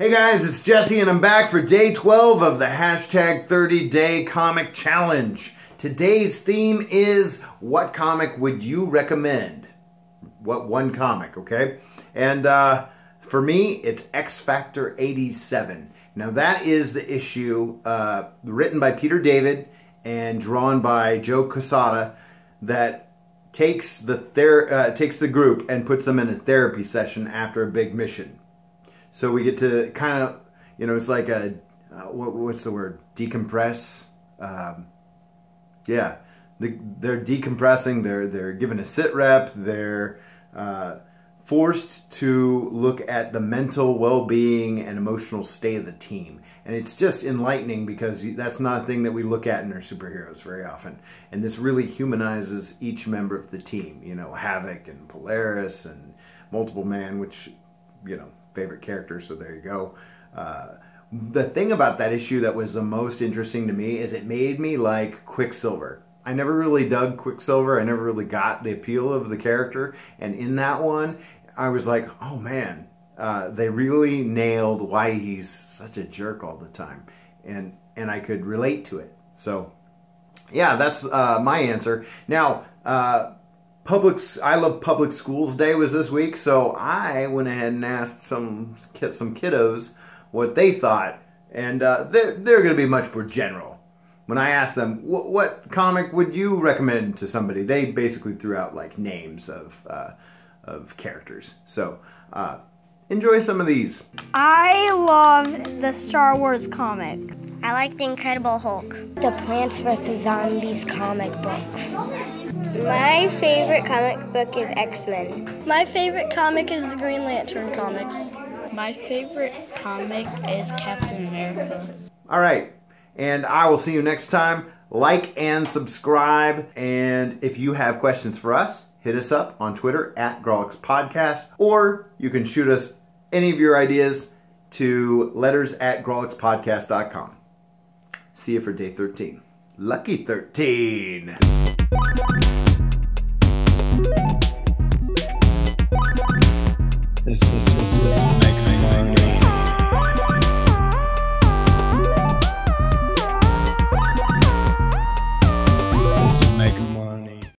Hey guys, it's Jesse and I'm back for day 12 of the hashtag 30 day comic challenge. Today's theme is what comic would you recommend? What one comic, okay? And uh, for me, it's X Factor 87. Now that is the issue uh, written by Peter David and drawn by Joe Quesada that takes the ther- uh, takes the group and puts them in a therapy session after a big mission. So we get to kind of, you know, it's like a, uh, what, what's the word? Decompress. Um, yeah, the, they're decompressing. They're they're given a sit rep. They're uh, forced to look at the mental well-being and emotional state of the team. And it's just enlightening because that's not a thing that we look at in our superheroes very often. And this really humanizes each member of the team. You know, Havoc and Polaris and Multiple Man, which, you know, favorite characters, so there you go. Uh, the thing about that issue that was the most interesting to me is it made me like Quicksilver. I never really dug Quicksilver. I never really got the appeal of the character. And in that one, I was like, oh man, uh, they really nailed why he's such a jerk all the time. And, and I could relate to it. So, yeah, that's uh, my answer. Now, uh, public I love public schools day was this week, so I went ahead and asked some some kiddos what they thought, and uh, they're they're going to be much more general. When I asked them what, what, comic would you recommend to somebody, they basically threw out like names of uh, of characters. So uh, enjoy some of these. I love the Star Wars comic. I like the Incredible Hulk. The Plants vs Zombies comic books. My favorite comic book is X Men. My favorite comic is the Green Lantern comics. My favorite comic is Captain America. All right. And I will see you next time. Like and subscribe. And if you have questions for us, hit us up on Twitter at Grawlix Podcast, or you can shoot us any of your ideas to letters at grawlixpodcast.com. See you for day 13. Lucky 13!